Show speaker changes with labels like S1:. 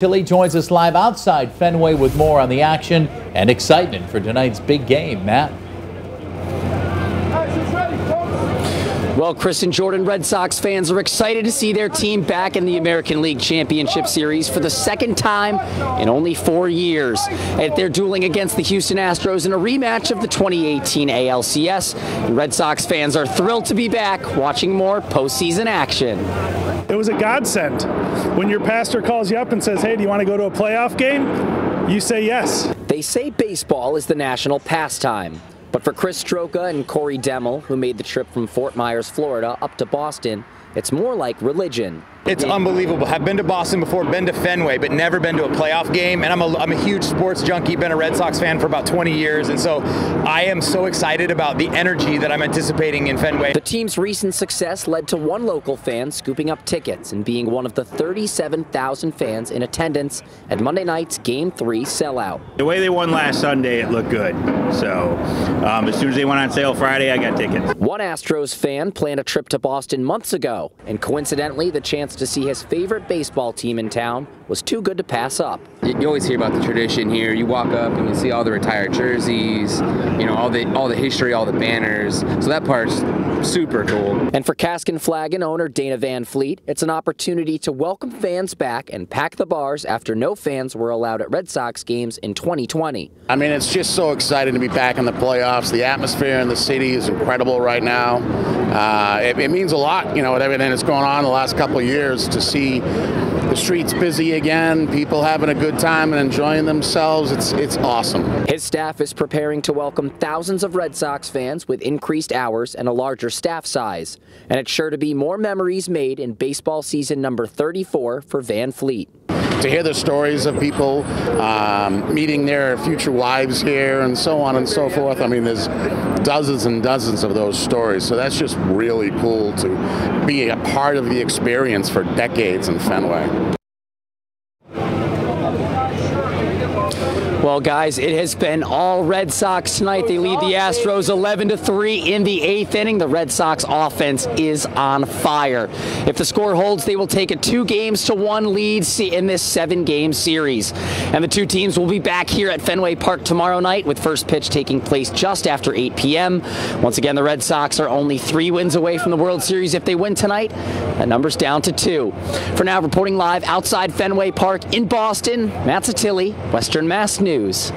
S1: Tilly joins us live outside Fenway with more on the action and excitement for tonight's big game. Matt.
S2: Well, Chris and Jordan Red Sox fans are excited to see their team back in the American League Championship Series for the second time in only four years. And they're dueling against the Houston Astros in a rematch of the 2018 ALCS. And Red Sox fans are thrilled to be back watching more postseason action.
S3: It was a godsend. When your pastor calls you up and says, hey, do you want to go to a playoff game? You say yes.
S2: They say baseball is the national pastime. But for Chris Stroka and Corey Demmel, who made the trip from Fort Myers, Florida, up to Boston, it's more like religion.
S4: It's unbelievable. I've been to Boston before, been to Fenway, but never been to a playoff game. And I'm a, I'm a huge sports junkie, been a Red Sox fan for about 20 years. And so I am so excited about the energy that I'm anticipating in Fenway.
S2: The team's recent success led to one local fan scooping up tickets and being one of the 37,000 fans in attendance at Monday night's Game 3 sellout.
S5: The way they won last Sunday, it looked good. So um, as soon as they went on sale Friday, I got tickets.
S2: One Astros fan planned a trip to Boston months ago, and coincidentally, the chance to see his favorite baseball team in town was too good to pass up.
S6: You always hear about the tradition here. You walk up and you see all the retired jerseys, you know, all the all the history, all the banners. So that part's super cool.
S2: And for Cask and Flagon owner Dana Van Fleet, it's an opportunity to welcome fans back and pack the bars after no fans were allowed at Red Sox games in 2020.
S7: I mean, it's just so exciting to be back in the playoffs. The atmosphere in the city is incredible right now. Uh, it, it means a lot, you know, with everything that's going on the last couple of years to see the streets busy again, people having a good time and enjoying themselves. It's it's awesome.
S2: His staff is preparing to welcome thousands of Red Sox fans with increased hours and a larger staff size. And it's sure to be more memories made in baseball season number 34 for Van Fleet
S7: to hear the stories of people um, meeting their future wives here and so on and so forth. I mean, there's dozens and dozens of those stories. So that's just really cool to be a part of the experience for decades in Fenway.
S2: Well, guys, it has been all Red Sox tonight. They lead the Astros 11 to 3 in the eighth inning. The Red Sox offense is on fire. If the score holds, they will take a two games to one lead in this seven game series. And the two teams will be back here at Fenway Park tomorrow night with first pitch taking place just after 8 p.m. Once again, the Red Sox are only three wins away from the World Series if they win tonight. That number's down to two. For now, reporting live outside Fenway Park in Boston, Matt Satilli, Western Mass News.